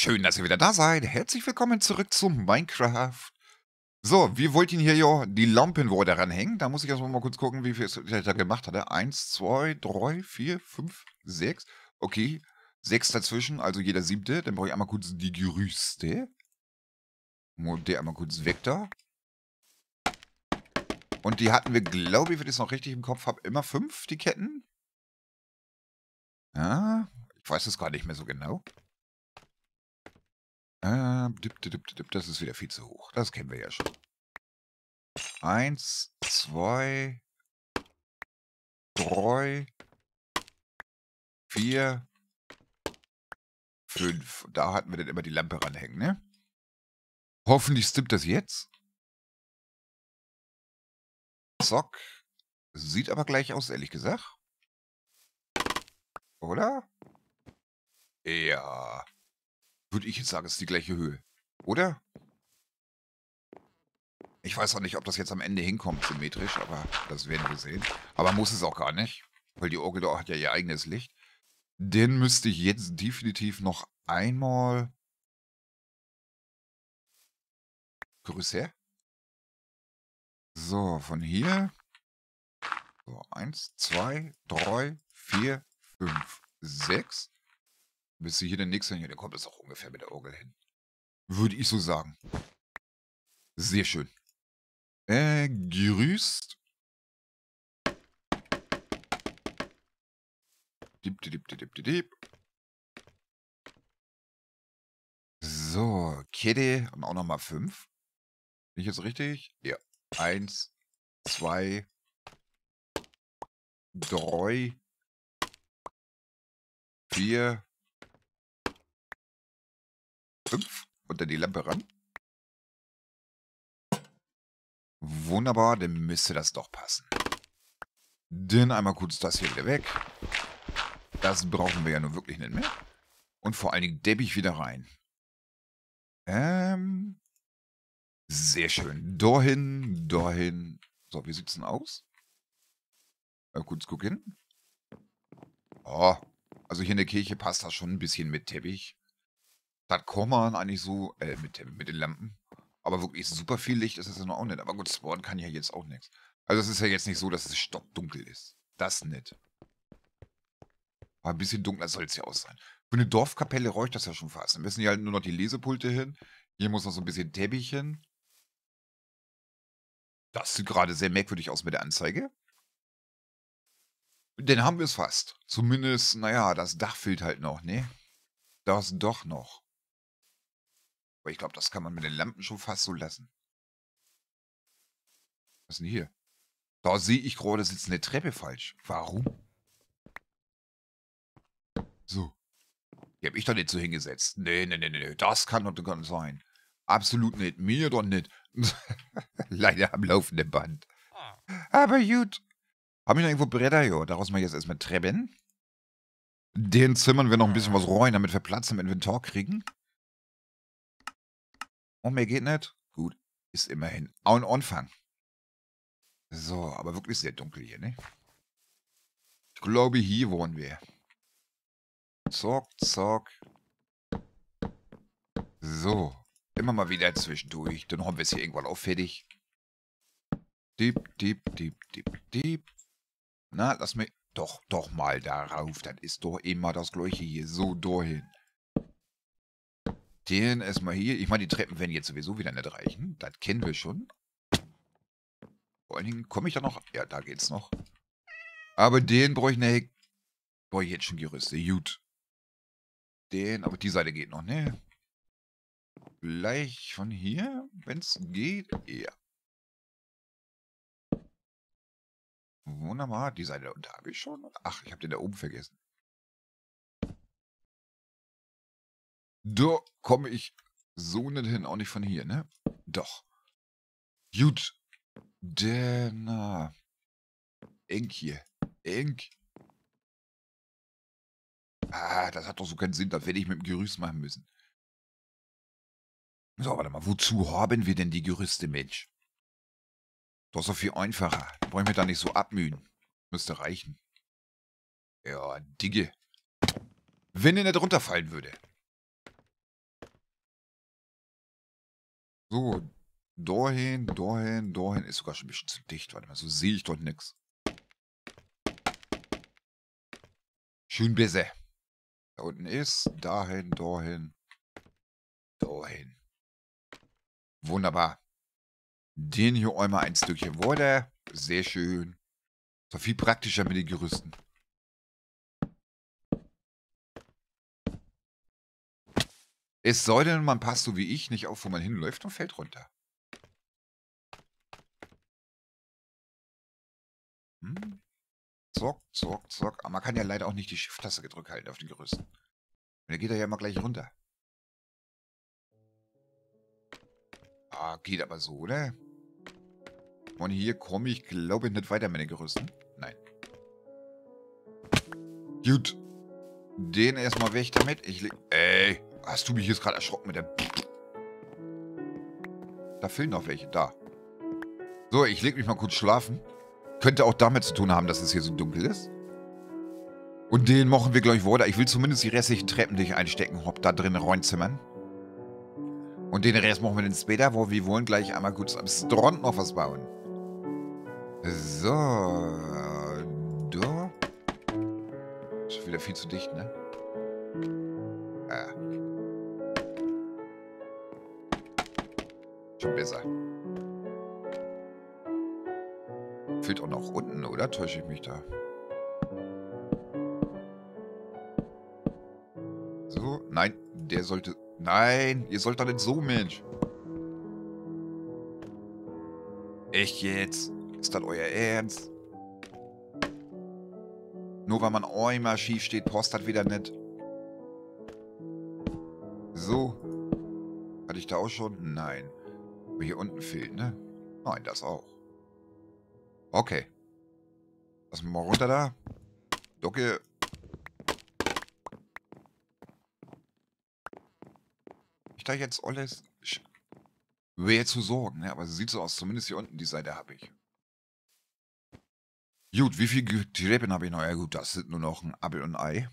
Schön, dass ihr wieder da seid. Herzlich willkommen zurück zu Minecraft. So, wir wollten hier ja die Lampen wo daran hängen. Da muss ich erstmal mal kurz gucken, wie viel ich da gemacht hatte. Eins, zwei, drei, vier, fünf, sechs. Okay, sechs dazwischen, also jeder siebte. Dann brauche ich einmal kurz die Gerüste. Der einmal kurz weg da. Und die hatten wir, glaube ich, wenn ich es noch richtig im Kopf habe, immer fünf, die Ketten. Ja, ich weiß es gar nicht mehr so genau. Äh, dip, dip, dip, das ist wieder viel zu hoch. Das kennen wir ja schon. Eins, zwei, drei, vier, fünf. Da hatten wir dann immer die Lampe ranhängen, ne? Hoffentlich stimmt das jetzt. Zock. Sieht aber gleich aus, ehrlich gesagt. Oder? Ja. Würde ich jetzt sagen, ist die gleiche Höhe. Oder? Ich weiß auch nicht, ob das jetzt am Ende hinkommt, symmetrisch, aber das werden wir sehen. Aber muss es auch gar nicht, weil die Orgel hat ja ihr eigenes Licht. Den müsste ich jetzt definitiv noch einmal... Grüße. So, von hier. So, eins, zwei, drei, vier, fünf, sechs. Bis sie hier den nächsten hier, dann kommt es auch ungefähr mit der Orgel hin. Würde ich so sagen. Sehr schön. Äh, grüßt. Dip, dip, dip, dip, dip. So, Kette und auch nochmal fünf. Bin ich jetzt richtig? Ja. Eins, zwei, drei, vier, 5 unter die Lampe ran. Wunderbar, dann müsste das doch passen. Dann einmal kurz das hier wieder weg. Das brauchen wir ja nun wirklich nicht mehr. Und vor allen Dingen Debbie wieder rein. Ähm. Sehr schön. Dahin, dahin. So, wie sieht's denn aus? Mal kurz gucken. Oh, also hier in der Kirche passt das schon ein bisschen mit Teppich. Das kann man eigentlich so, äh, mit, mit den Lampen. Aber wirklich super viel Licht ist es ja noch auch nicht. Aber gut, spawnen kann ja jetzt auch nichts. Also es ist ja jetzt nicht so, dass es stockdunkel ist. Das nicht. Aber ein bisschen dunkler soll es ja auch sein. Für eine Dorfkapelle räucht das ja schon fast. Dann müssen hier halt nur noch die Lesepulte hin. Hier muss noch so ein bisschen Teppich hin. Das sieht gerade sehr merkwürdig aus mit der Anzeige. Dann haben wir es fast. Zumindest, naja, das Dach fehlt halt noch, ne? Das doch noch. Aber ich glaube, das kann man mit den Lampen schon fast so lassen. Was ist denn hier? Da sehe ich gerade, sitzt eine Treppe falsch. Warum? So. Die habe ich doch nicht so hingesetzt. Nee, nee, nee, nee. Das kann doch gar nicht sein. Absolut nicht. Mir doch nicht. Leider am laufenden Band. Aber gut. Haben wir noch irgendwo Bretter? Ja, daraus mal jetzt erstmal Treppen. Den zimmern wir noch ein bisschen was rein, damit wir Platz im Inventar kriegen. Und mehr geht nicht? Gut, ist immerhin ein Anfang. So, aber wirklich sehr dunkel hier, ne? Ich glaube, hier wohnen wir. Zock, zock. So, immer mal wieder zwischendurch. Dann haben wir es hier irgendwann auch fertig. Diep, diep, diep, diep, diep. Na, lass mich doch, doch mal darauf. Das ist doch immer das Gleiche hier. So, dahin. Den erstmal hier. Ich meine, die Treppen werden jetzt sowieso wieder nicht reichen. Das kennen wir schon. Vor allen Dingen, komme ich da noch? Ja, da geht's noch. Aber den brauche ich ne. Brauche ich jetzt schon Gerüste. Gut. Den, aber die Seite geht noch, ne? Gleich von hier, wenn es geht. Ja. Wunderbar. Die Seite unter habe ich schon. Ach, ich habe den da oben vergessen. Da komme ich so nicht hin, auch nicht von hier, ne? Doch. Gut. Denn, na. Eng hier. Eng. Ah, das hat doch so keinen Sinn. Das werde ich mit dem Gerüst machen müssen. So, warte mal. Wozu haben wir denn die Gerüste, Mensch? Das ist doch viel einfacher. Ich mich da nicht so abmühen. Müsste reichen. Ja, Digge. Wenn er nicht runterfallen würde. So, dahin, dahin, dahin. Ist sogar schon ein bisschen zu dicht. Warte mal, so sehe ich dort nichts. Schön besser. Da unten ist, dahin, dahin, dahin. Wunderbar. Den hier einmal ein Stückchen weiter. Sehr schön. So viel praktischer mit den Gerüsten. Es sei denn, man passt so wie ich nicht auf, wo man hinläuft und fällt runter. Hm? Zock, zock, zock. Aber man kann ja leider auch nicht die Shift-Taste gedrückt halten auf den Gerüsten. Und dann geht er ja immer gleich runter. Ah, geht aber so, oder? Und hier komme ich, glaube ich, nicht weiter mit den Gerüsten. Nein. Gut. Den erstmal weg damit. Ich leg... Ey, hast du mich jetzt gerade erschrocken mit der... Da fehlen noch welche. Da. So, ich leg mich mal kurz schlafen. Könnte auch damit zu tun haben, dass es hier so dunkel ist. Und den machen wir gleich weiter. Ich will zumindest die restlichen Treppen nicht einstecken. Hopp, da drin reinzimmern. Und den Rest machen wir dann später, wo wir wollen gleich einmal kurz am Strand noch was bauen. So. Da. Ist wieder viel zu dicht, ne? Ah. Schon besser. Fehlt auch noch unten, oder? Täusche ich mich da? So, nein, der sollte... Nein, ihr sollt doch nicht so, Mensch. Echt jetzt? Ist das euer Ernst? Nur weil man einmal schief steht, passt das wieder nicht. So. Hatte ich da auch schon? Nein. Aber hier unten fehlt, ne? Nein, das auch. Okay. Lass mal runter da. Docke. Ich da jetzt alles... Wer zu sorgen, ne? Aber es sieht so aus. Zumindest hier unten die Seite habe ich. Gut, wie viele Treppen habe ich noch? Ja gut, das sind nur noch ein Apfel und ein Ei.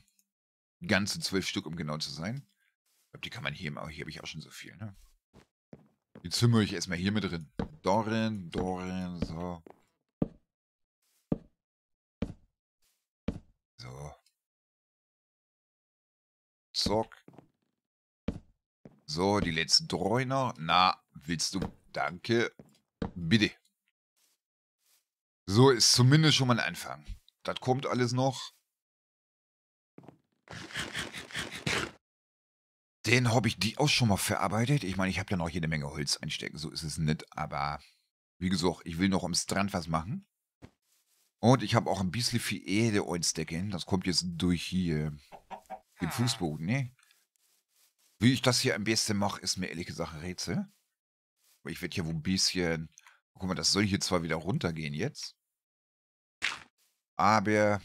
Ganze zwölf Stück, um genau zu sein. Ich glaube, die kann man hier immer, hier habe ich auch schon so viel, ne? Die zimmer ich erstmal hier mit drin. Dorin, Dorin, so. So. Zock. So, die letzten drei noch. Na, willst du? Danke. Bitte. So ist zumindest schon mal ein Anfang. Das kommt alles noch. Den habe ich die auch schon mal verarbeitet. Ich meine, ich habe ja noch jede Menge Holz einstecken, so ist es nicht. Aber wie gesagt, ich will noch am Strand was machen. Und ich habe auch ein bisschen viel Erde einstecken. Das kommt jetzt durch hier den Fußboden, ne? Wie ich das hier am besten mache, ist mir ehrlich gesagt ein Rätsel. Aber ich werde hier wohl ein bisschen... Guck mal, das soll hier zwar wieder runtergehen jetzt. Aber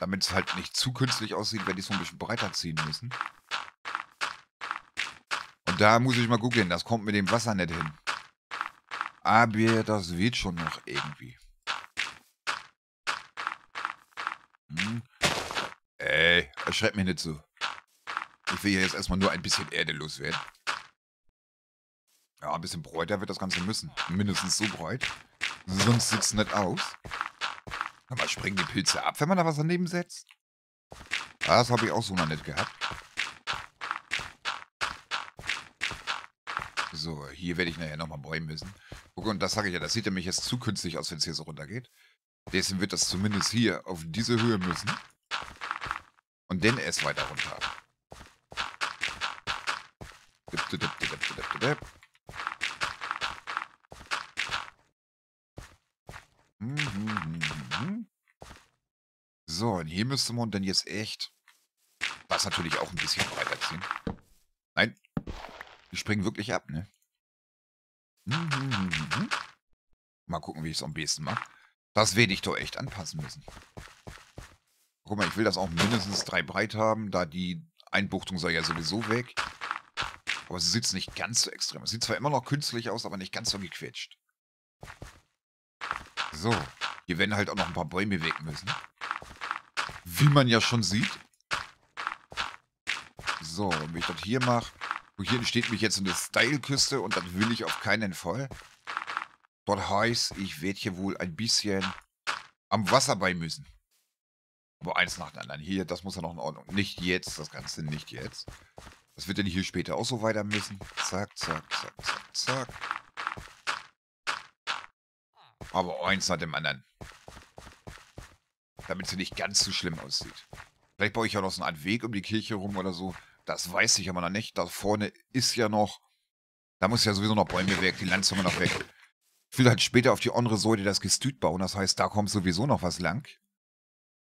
damit es halt nicht zu künstlich aussieht, werde ich es so ein bisschen breiter ziehen müssen. Da muss ich mal gucken, das kommt mit dem Wasser nicht hin. Aber das wird schon noch irgendwie. Hm. Ey, erschreckt mich nicht so. Ich will hier jetzt erstmal nur ein bisschen Erde loswerden. Ja, ein bisschen bräuter wird das Ganze müssen. Mindestens so breit. Sonst sieht es nicht aus. Aber springen die Pilze ab, wenn man da was daneben setzt? Das habe ich auch so noch nicht gehabt. So, hier werde ich nachher nochmal bäumen müssen. Guck, und das sage ich ja, das sieht nämlich jetzt zu künstlich aus, wenn es hier so runtergeht. Deswegen wird das zumindest hier auf diese Höhe müssen. Und dann erst weiter runter. So, und hier müsste man dann jetzt echt das natürlich auch ein bisschen breiter ziehen. Nein, die springen wirklich ab, ne? Mal gucken, wie ich es am besten mache. Das werde ich doch echt anpassen müssen. Guck mal, ich will das auch mindestens drei breit haben, da die Einbuchtung soll ja sowieso weg. Aber sie sieht nicht ganz so extrem. Es sieht zwar immer noch künstlich aus, aber nicht ganz so gequetscht. So, hier werden halt auch noch ein paar Bäume weg müssen. Wie man ja schon sieht. So, wenn ich das hier mache, Und hier steht mich jetzt eine Style-Küste und das will ich auf keinen Fall. Dort heißt, ich werde hier wohl ein bisschen am Wasser bei müssen. Aber eins nach dem anderen. Hier, das muss ja noch in Ordnung. Nicht jetzt, das Ganze nicht jetzt. Das wird dann hier später auch so weiter müssen. Zack, zack, zack, zack, zack. Aber eins nach dem anderen. Damit sie nicht ganz so schlimm aussieht. Vielleicht baue ich ja noch so eine Art Weg um die Kirche rum oder so. Das weiß ich aber noch nicht. Da vorne ist ja noch... Da muss ja sowieso noch Bäume weg, die Landzunge noch weg. Ich will halt später auf die andere Säule das Gestüt bauen. Das heißt, da kommt sowieso noch was lang.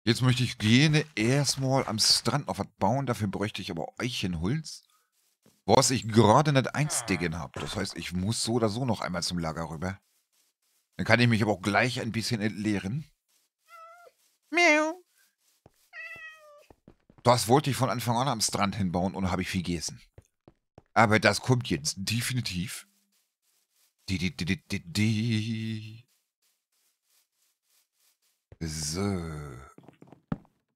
Jetzt möchte ich gerne erstmal am Strand noch was bauen. Dafür bräuchte ich aber Eichenholz. Was ich gerade nicht einsticken habe. Das heißt, ich muss so oder so noch einmal zum Lager rüber. Dann kann ich mich aber auch gleich ein bisschen entleeren. Miau. Das wollte ich von Anfang an am Strand hinbauen und habe ich vergessen. Aber das kommt jetzt definitiv. Die, die, die, die, die. So.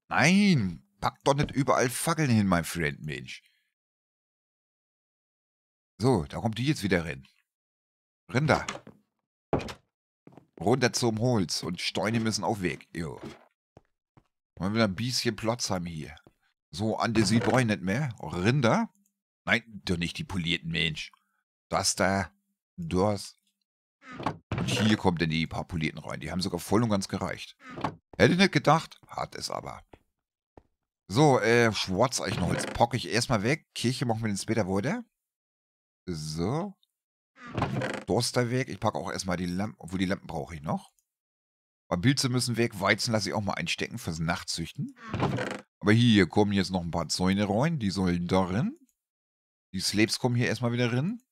Nein, pack doch nicht überall Fackeln hin, mein Freund, Mensch. So, da kommt die jetzt wieder rein. Rinder. Runter zum Holz und Steine müssen auch weg. Jo. Wollen wir ein bisschen Platz haben hier. So, an der sieht brauche nicht mehr. Rinder? Nein, doch nicht die polierten Mensch. Das da, das. Und hier kommt dann die paar polierten rein. Die haben sogar voll und ganz gereicht. Hätte nicht gedacht, hat es aber. So, äh, Schwarzeichenholz packe ich erstmal weg. Kirche machen wir dann später weiter. So. Dorster weg. Ich packe auch erstmal die Lampen, obwohl die Lampen brauche ich noch. Aber Pilze müssen weg. Weizen lasse ich auch mal einstecken fürs Nachtzüchten. Aber hier kommen jetzt noch ein paar Zäune rein. Die sollen darin. Die Slaves kommen hier erstmal wieder rein.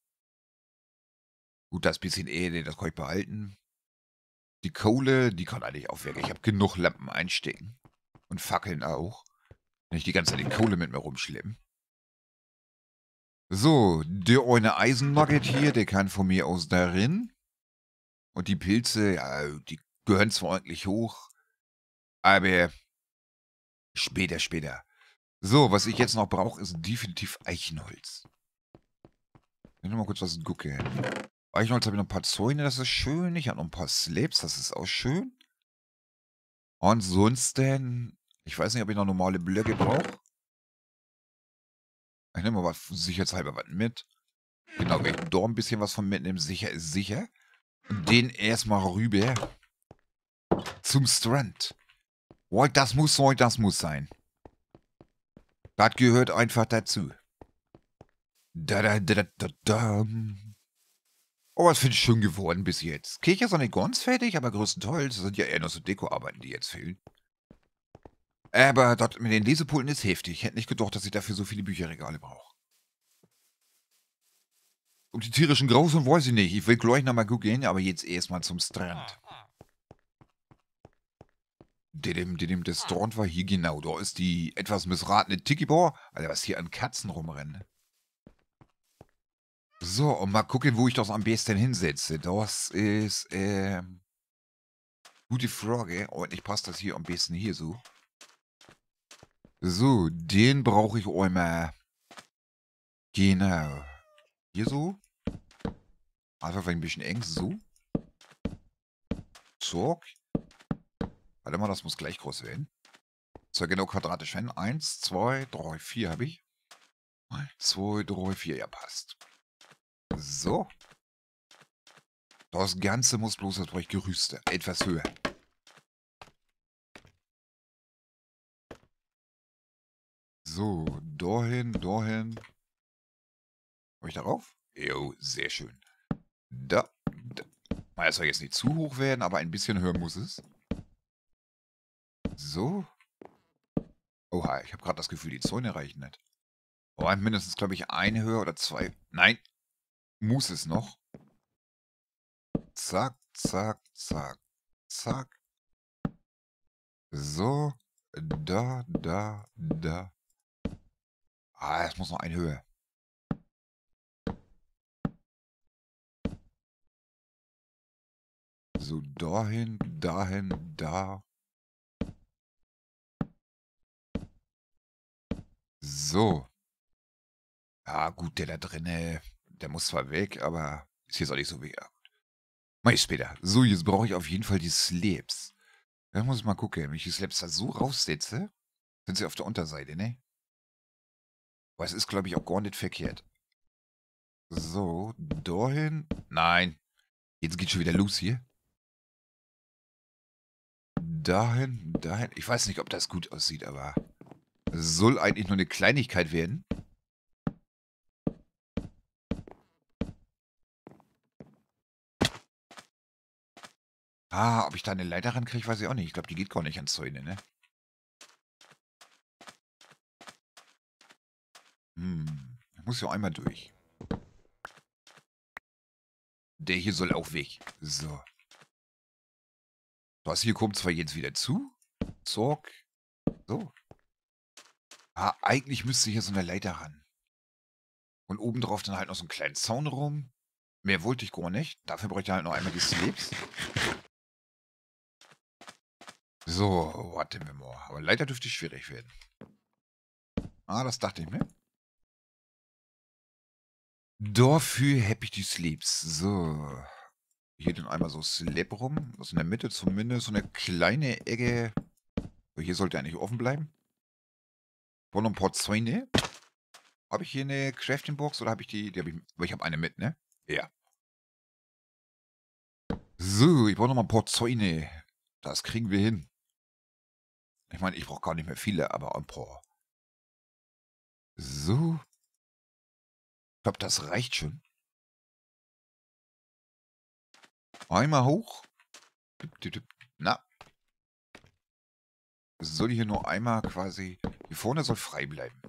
Gut, das bisschen Erde, das kann ich behalten. Die Kohle, die kann eigentlich auch weg. Ich habe genug Lampen einstecken. Und Fackeln auch. Nicht die ganze Zeit die Kohle mit mir rumschleppen. So, der eine Eisennugget hier, der kann von mir aus darin. Und die Pilze, ja, die gehören zwar eigentlich hoch, aber später, später. So, was ich jetzt noch brauche, ist definitiv Eichenholz. Ich noch mal kurz was gucken. Eichenholz habe ich noch ein paar Zäune, das ist schön. Ich habe noch ein paar Slabs, das ist auch schön. Ansonsten ich weiß nicht, ob ich noch normale Blöcke brauche. Ich nehme mal sicherheitshalber was mit. Genau, wenn ich da ein bisschen was von mitnehme, sicher ist sicher. Den erstmal rüber zum Strand. Boah, das muss sein, das muss sein. Das gehört einfach dazu. Da, da, da, da, da. Oh, was finde ich schön geworden bis jetzt. Kirche ist noch nicht ganz fertig, aber größtenteils sind ja eher noch so Dekoarbeiten, die jetzt fehlen. Aber dort mit den Lesepulten ist heftig. Ich hätte nicht gedacht, dass ich dafür so viele Bücherregale brauche. Um die tierischen Grausen weiß ich nicht. Ich will gleich nochmal gucken, aber jetzt erstmal zum Strand. Didim, didim, der Strand war hier genau. Da ist die etwas missratene Tiki-Bar. Alter, was hier an Katzen rumrennen. So, und mal gucken, wo ich das am besten hinsetze. Das ist, ähm... Gute Frage. Ordentlich passt das hier am besten hier so. So, den brauche ich einmal. Genau. Hier so. Einfach ein bisschen eng. So. Zog. Warte mal, das muss gleich groß werden. So, genau quadratisch werden. Eins, zwei, drei, vier habe ich. Eins, zwei, drei, vier. Ja, passt. So. Das Ganze muss bloß, das ich Gerüste. Etwas höher. So, dahin, dahin. Habe ich darauf? Jo, sehr schön. Da, da. Es soll jetzt nicht zu hoch werden, aber ein bisschen höher muss es. So. Oha, ich habe gerade das Gefühl, die Zäune reichen nicht. Aber mindestens, glaube ich, eine höher oder zwei. Nein. Muss es noch. Zack, zack, zack, zack. So. Da, da, da. Ah, es muss noch eine Höhe. So, dahin, dahin, da. So. Ja, gut, der da drinne, der muss zwar weg, aber ist jetzt auch nicht so. Ja, Mach ich später. So, jetzt brauche ich auf jeden Fall die Slaps. Da muss ich mal gucken. Wenn ich die Slaps da so raussetze, sind sie auf der Unterseite, ne? Aber es ist, glaube ich, auch gar nicht verkehrt. So, dahin. Nein. Jetzt geht schon wieder los hier. Dahin, dahin. Ich weiß nicht, ob das gut aussieht, aber soll eigentlich nur eine Kleinigkeit werden. Ah, ob ich da eine Leiter rankriege, weiß ich auch nicht. Ich glaube, die geht gar nicht ans Zäune, ne? Hm, ich muss ja einmal durch. Der hier soll auch weg. So. Das hier kommt zwar jetzt wieder zu. Zorg. So. Ah, eigentlich müsste hier so eine Leiter ran. Und obendrauf dann halt noch so einen kleinen Zaun rum. Mehr wollte ich gar nicht. Dafür bräuchte ich halt noch einmal die Slips. So, warten wir mal. Aber leider dürfte schwierig werden. Ah, das dachte ich mir. Dafür habe ich die Sleeps. So. Hier dann einmal so Slap rum. Das in der Mitte zumindest so eine kleine Ecke. Hier sollte eigentlich offen bleiben. Von ein paar Zäune. Habe ich hier eine Crafting Box oder habe ich die? die hab ich, ich habe eine mit, ne? Ja. So, ich brauche noch mal ein paar Zäune. Das kriegen wir hin. Ich meine, ich brauche gar nicht mehr viele, aber ein paar. So. Ich glaube, das reicht schon. Einmal hoch. Na. Soll hier nur einmal quasi... Hier vorne soll frei bleiben.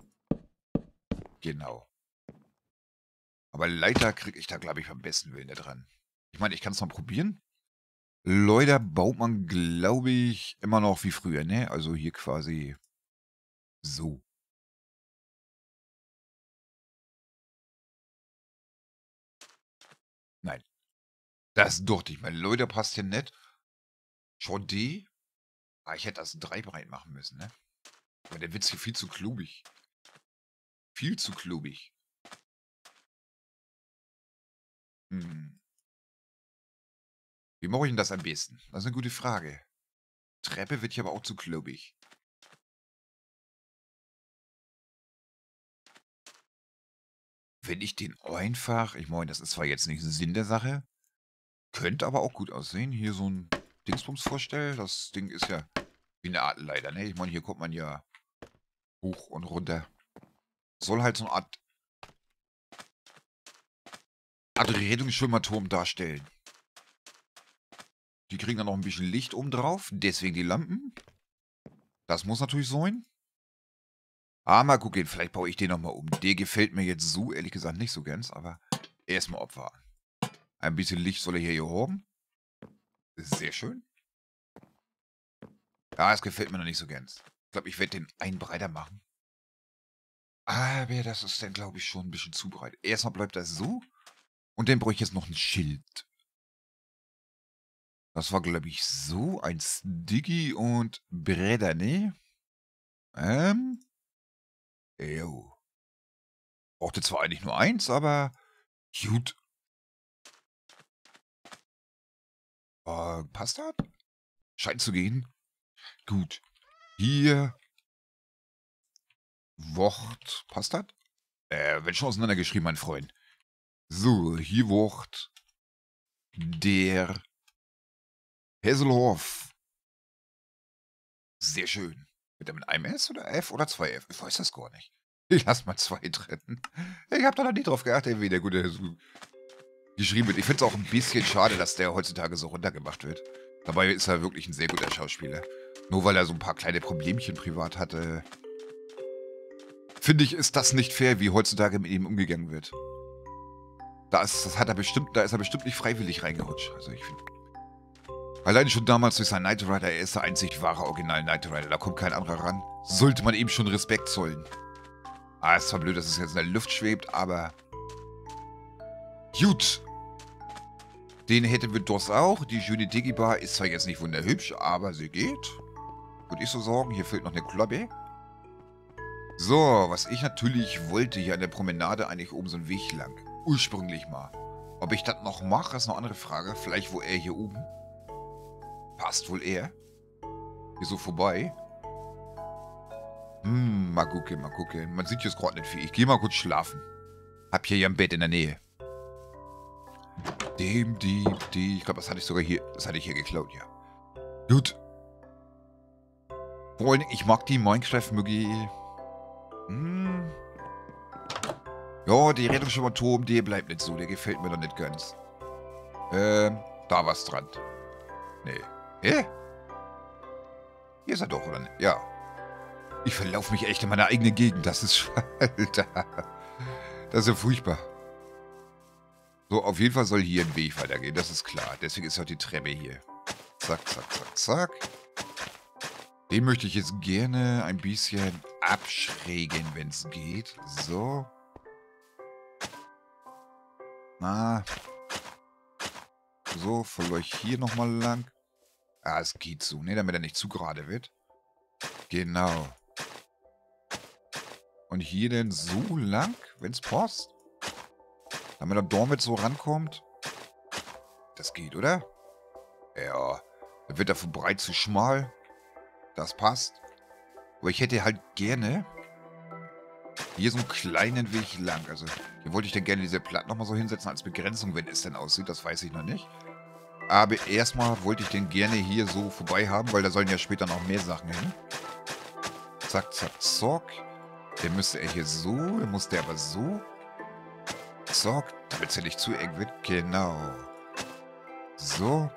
Genau. Aber Leiter kriege ich da, glaube ich, am besten Willen da dran. Ich meine, ich kann es mal probieren. Leute baut man, glaube ich, immer noch wie früher, ne? Also hier quasi so. Nein. Das durfte ich. Meine Leute passt hier nicht. Schon die. Ah, ich hätte das drei breit machen müssen, ne? Aber der Witz hier viel zu klubig. Viel zu klubig. Hm. Wie mache ich denn das am besten? Das ist eine gute Frage. Treppe wird hier aber auch zu klobig. Wenn ich den einfach, ich meine, das ist zwar jetzt nicht Sinn der Sache, könnte aber auch gut aussehen. Hier so ein Dingsbums vorstellen. Das Ding ist ja wie eine Art Leiter, ne? Ich meine, hier kommt man ja hoch und runter. Soll halt so eine Art, Rettungsschwimmerturm darstellen. Die kriegen dann noch ein bisschen Licht oben drauf. Deswegen die Lampen. Das muss natürlich sein. Ah, mal gucken. Vielleicht baue ich den nochmal um. Der gefällt mir jetzt so, ehrlich gesagt, nicht so ganz. Aber erstmal abwarten. Ein bisschen Licht soll er hier haben. Sehr schön. Ja, es gefällt mir noch nicht so ganz. Ich glaube, ich werde den einen breiter machen. Aber das ist dann, glaube ich, schon ein bisschen zu breit. Erstmal bleibt das so. Und dann brauche ich jetzt noch ein Schild. Das war, glaube ich, so ein Sticky und Breda, ne? Ähm. Jo. Brauchte zwar eigentlich nur eins, aber gut. Äh, passt das? Scheint zu gehen. Gut. Hier. Wort. Passt das? Äh, wird schon auseinandergeschrieben, mein Freund. So, hier Wort. Der Hesselhoff. Sehr schön. Wird er mit einem S oder F oder zwei F? Ich weiß das gar nicht. Ich lass mal zwei drin. Ich habe da noch nie drauf geachtet, wie der gute geschrieben wird. Ich finde es auch ein bisschen schade, dass der heutzutage so runtergemacht wird. Dabei ist er wirklich ein sehr guter Schauspieler. Nur weil er so ein paar kleine Problemchen privat hatte. Finde ich, ist das nicht fair, wie heutzutage mit ihm umgegangen wird. Da ist, das hat er bestimmt, da ist er bestimmt nicht freiwillig reingerutscht. Also ich finde. Allein schon damals durch sein Knight Rider, er ist der einzig wahre Original Knight Rider, da kommt kein anderer ran. Sollte man ihm schon Respekt zollen. Ah, ist zwar blöd, dass es jetzt in der Luft schwebt, aber... Gut. Den hätten wir das auch. Die schöne Digibar ist zwar jetzt nicht wunderhübsch, aber sie geht. Würde ich so sagen. Hier fehlt noch eine Klobbe. So, was ich natürlich wollte hier an der Promenade eigentlich oben so einen Weg lang. Ursprünglich mal. Ob ich das noch mache, ist eine andere Frage. Vielleicht wo er hier oben. Passt wohl eher. Hier so vorbei. Hm, mal gucken, mal gucken. Man sieht jetzt gerade nicht viel. Ich gehe mal kurz schlafen. Hab hier ja ein Bett in der Nähe. Dem, die, die. Ich glaube, das hatte ich sogar hier. Das hatte ich hier geklaut, ja. Gut. Vor allem, ich mag die Minecraft-Mögi. Hm. Ja, die Rettungsschimmerturm, der bleibt nicht so. Der gefällt mir noch nicht ganz. Ähm, da war's dran. Nee. Hä? Hier ist er doch, oder nicht? Ja. Ich verlaufe mich echt in meiner eigenen Gegend. Das ist... Alter. Das ist ja furchtbar. So, auf jeden Fall soll hier ein Weg weitergehen. Das ist klar. Deswegen ist ja die Treppe hier. Zack, zack, zack, zack. Den möchte ich jetzt gerne ein bisschen abschrägen, wenn es geht. So. Na. So, folge euch hier nochmal lang. Ah, es geht so, ne? Damit er nicht zu gerade wird. Genau. Und hier denn so lang, wenn es passt. Damit er damit so rankommt. Das geht, oder? Ja. Dann wird er von breit zu schmal. Das passt. Aber ich hätte halt gerne hier so einen kleinen Weg lang. Also hier wollte ich dann gerne diese Platten nochmal so hinsetzen als Begrenzung, wenn es denn aussieht. Das weiß ich noch nicht. Aber erstmal wollte ich den gerne hier so vorbei haben, weil da sollen ja später noch mehr Sachen hin. Zack, zack, zack. Der müsste er hier so, dann muss der aber so. Zack, damit es ja nicht zu eng wird. Genau. So.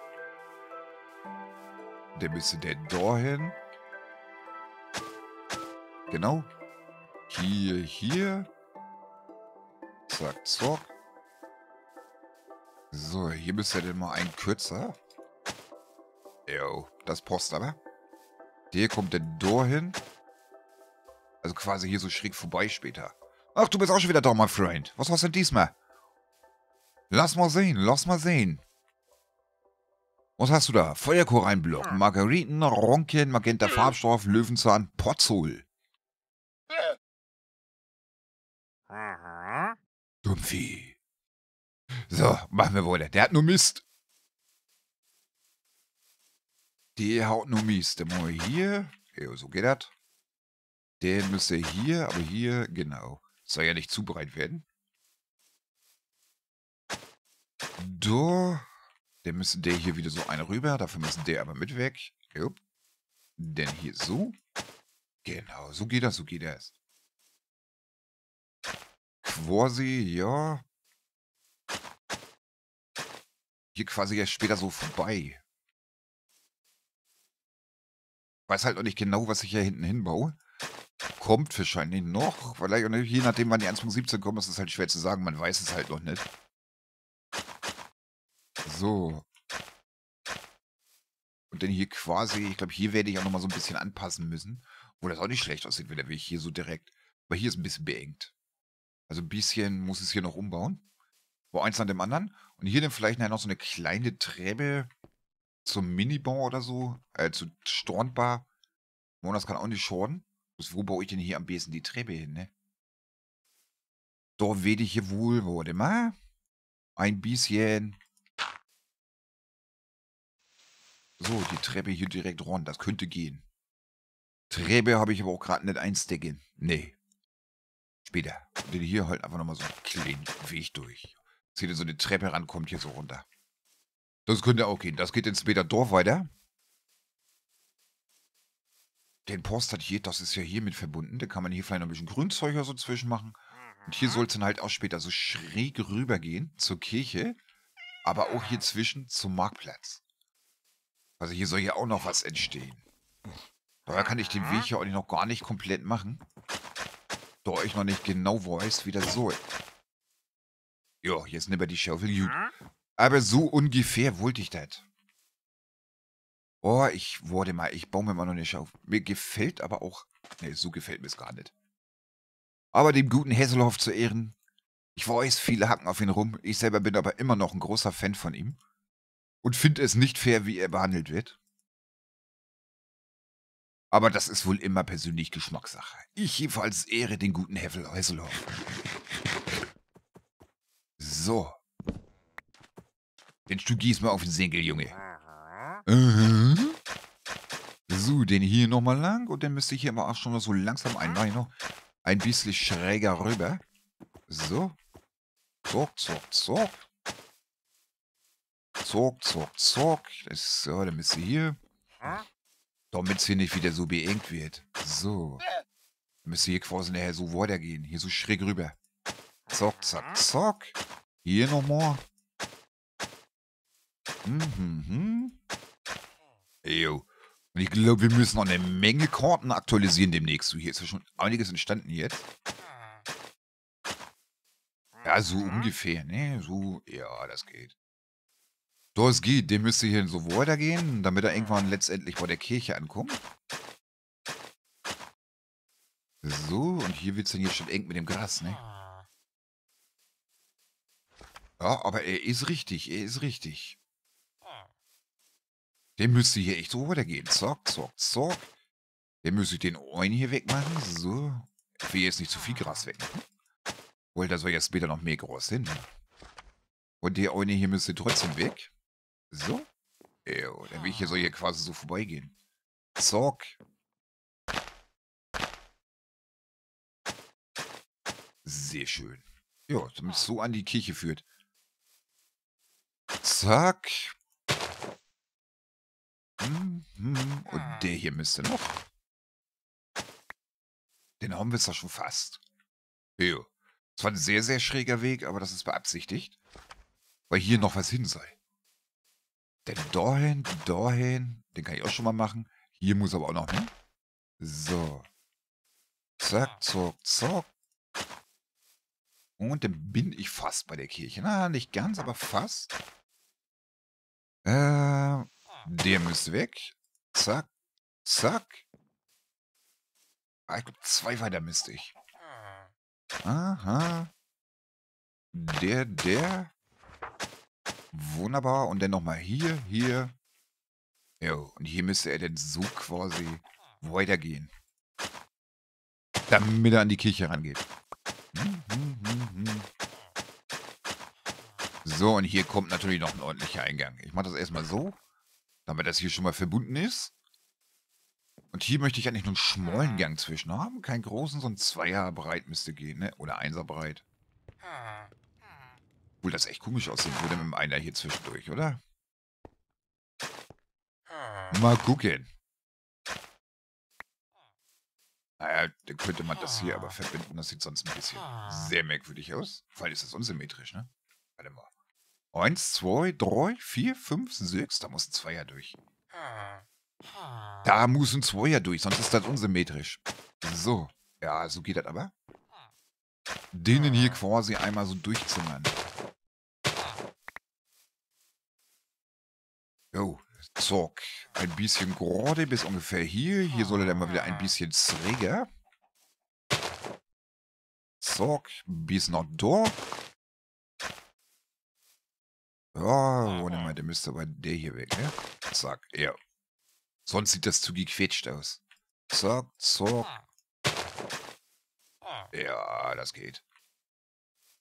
Der müsste der dahin. Genau. Hier, hier. Zack, zack. So, hier müsste er denn mal ein kürzer. Jo, das passt aber. Der kommt der da hin. Also quasi hier so schräg vorbei später. Ach, du bist auch schon wieder da, mein Freund. Was hast du denn diesmal? Lass mal sehen, lass mal sehen. Was hast du da? Feuerkorallenblock, Margariten, Ronken, Magenta Farbstoff, Löwenzahn, Potzol. Dummvieh. So, machen wir wohl. Der hat nur Mist. Der haut nur Mist. Der mal hier. Ja, so geht das. Der müsste hier, aber hier, genau. Soll ja nicht zu breit werden. Da. Der müsste der hier wieder so eine rüber. Dafür müssen der aber mit weg. Jupp. Denn hier so. Genau, so geht das, so geht das. Quasi, ja. Hier quasi ja später so vorbei. Weiß halt noch nicht genau, was ich hier hinten hinbaue. Kommt wahrscheinlich noch. Vielleicht, je nachdem, wann die 1.17 kommen, ist es halt schwer zu sagen. Man weiß es halt noch nicht. So. Und dann hier quasi, ich glaube, hier werde ich auch nochmal so ein bisschen anpassen müssen. Wo das auch nicht schlecht aussieht, wenn der Weg hier so direkt. Aber hier ist ein bisschen beengt. Also ein bisschen muss es hier noch umbauen. Wo eins an dem anderen. Und hier dann vielleicht noch so eine kleine Treppe zum Minibau oder so. Äh, zu Stornbar. Und das kann auch nicht schaden. Wo baue ich denn hier am besten die Treppe hin, ne? Da werde ich hier wohl, warte mal. Ein bisschen. So, die Treppe hier direkt rund. Das könnte gehen. Treppe habe ich aber auch gerade nicht einstecken. Nee. Später. Und hier halt einfach nochmal so einen kleinen Weg durch. Dass hier so eine Treppe rankommt, hier so runter. Das könnte auch gehen. Das geht dann später Dorf weiter. Den Post hat hier, das ist ja hier mit verbunden. Da kann man hier vielleicht noch ein bisschen Grünzeug so zwischen machen. Und hier soll es dann halt auch später so schräg rüber gehen zur Kirche. Aber auch hier zwischen zum Marktplatz. Also hier soll ja auch noch was entstehen. Daher kann ich den Weg ja auch noch gar nicht komplett machen. Da ich noch nicht genau weiß, wie das soll. Ja, jetzt nehmen wir die Schaufel gut. Aber so ungefähr wollte ich das. Oh, ich, warte mal, ich baue mir mal noch eine Schaufel. Mir gefällt aber auch, ne, so gefällt mir es gar nicht. Aber dem guten Hesselhoff zu Ehren, ich weiß, viele hacken auf ihn rum, ich selber bin aber immer noch ein großer Fan von ihm. Und finde es nicht fair, wie er behandelt wird. Aber das ist wohl immer persönlich Geschmackssache. Ich jedenfalls ehre den guten Heffel Häuselhoff. So. Jetzt du gehst mal auf den Senkel, Junge. Mhm. So, den hier nochmal lang. Und dann müsste ich hier mal auch schon mal so langsam ein, nein, noch ein bisschen schräger rüber. So. Zog, zog, zog. Zog, zog, zog. So, dann müsste hier. Damit es hier nicht wieder so beengt wird. So. Müsste hier quasi nachher so weitergehen. Hier so schräg rüber. Zock, zack, zock. Hier nochmal. Mhm, mhm. Und ich glaube, wir müssen noch eine Menge Karten aktualisieren demnächst. So, hier ist ja schon einiges entstanden jetzt. Ja, so ungefähr, ne? So, ja, das geht. Es geht. Der müsste hier so weitergehen, damit er irgendwann letztendlich bei der Kirche ankommt. So, und hier wird es dann jetzt schon eng mit dem Gras, ne? Ja, aber er ist richtig, er ist richtig. Der müsste hier echt so weitergehen. Zock, zock, zock. Der müsste den Oin hier wegmachen. So. Ich will jetzt nicht zu viel Gras wegmachen. Weil da soll ja später noch mehr Gras hin. Und der Oine hier müsste trotzdem weg. So. Jo, dann will ich hier so hier quasi so vorbeigehen. Zock. Sehr schön. Ja, es so an die Kirche führt. Zack. Hm, hm. Und der hier müsste noch. Den haben wir es doch schon fast. Jo. Es war ein sehr, sehr schräger Weg, aber das ist beabsichtigt. Weil hier noch was hin soll. Denn dahin, dahin, den kann ich auch schon mal machen. Hier muss aber auch noch hin. So. Zack, zack, zack. Und dann bin ich fast bei der Kirche. Na, nicht ganz, aber fast. Äh, der müsste weg. Zack, zack. Ah, ich glaube, zwei weiter müsste ich. Aha. Der, der. Wunderbar. Und dann nochmal hier, hier. Jo, und hier müsste er dann so quasi weitergehen. Damit er an die Kirche rangeht. Hm, hm, hm, so, und hier kommt natürlich noch ein ordentlicher Eingang. Ich mache das erstmal so, damit das hier schon mal verbunden ist. Und hier möchte ich eigentlich nur einen schmalen Gang zwischen haben. Keinen großen, so ein Zweier breit müsste gehen, ne? Oder Einser breit. Obwohl das echt komisch aussehen würde mit dem Einer hier zwischendurch, oder? Mal gucken. Naja, dann könnte man das hier aber verbinden. Das sieht sonst ein bisschen sehr merkwürdig aus. Vor allem ist das unsymmetrisch, ne? Warte mal. Eins, zwei, drei, vier, fünf, sechs. Da muss ein Zweier durch. Da muss ein Zweier durch, sonst ist das unsymmetrisch. So. Ja, so geht das aber. Denen hier quasi einmal so durchzimmern. Jo, Zock. Ein bisschen gerade bis ungefähr hier. Hier soll er dann mal wieder ein bisschen schräger. Zock. Bis nach da. Ja, warte mal, der müsste aber der hier weg, ne? Zack, ja. Sonst sieht das zu gequetscht aus. Zack, zack. Ja, das geht.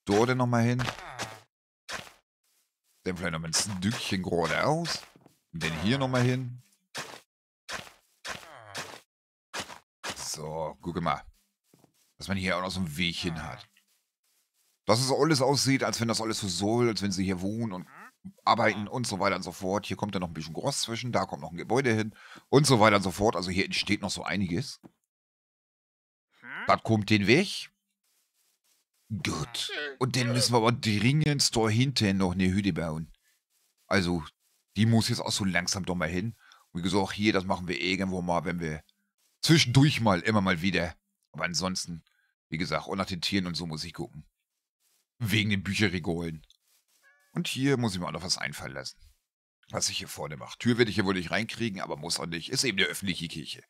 Dort nochmal hin. Dann vielleicht noch ein Stückchen geradeaus. Dann hier nochmal hin. So, gucke mal. Dass man hier auch noch so einen Weg hin hat. Dass es alles aussieht, als wenn das alles so soll, als wenn sie hier wohnen und arbeiten und so weiter und so fort. Hier kommt dann noch ein bisschen Gross zwischen, da kommt noch ein Gebäude hin und so weiter und so fort. Also hier entsteht noch so einiges. Das kommt den Weg. Gut. Und dann müssen wir aber dringend da hinten noch eine Hütte bauen. Also, die muss jetzt auch so langsam doch mal hin. Und wie gesagt, hier, das machen wir irgendwo mal, wenn wir zwischendurch mal, immer mal wieder. Aber ansonsten, wie gesagt, auch nach den Tieren und so muss ich gucken. Wegen den Bücherregalen. Und hier muss ich mir auch noch was einfallen lassen. Was ich hier vorne mache. Tür werde ich hier wohl nicht reinkriegen, aber muss auch nicht. Ist eben eine öffentliche Kirche.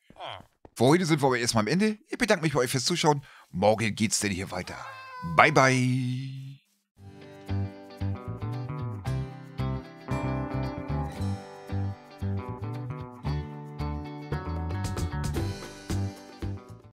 Für heute sind wir aber erstmal am Ende. Ich bedanke mich bei euch fürs Zuschauen. Morgen geht's denn hier weiter. Bye, bye.